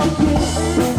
Thank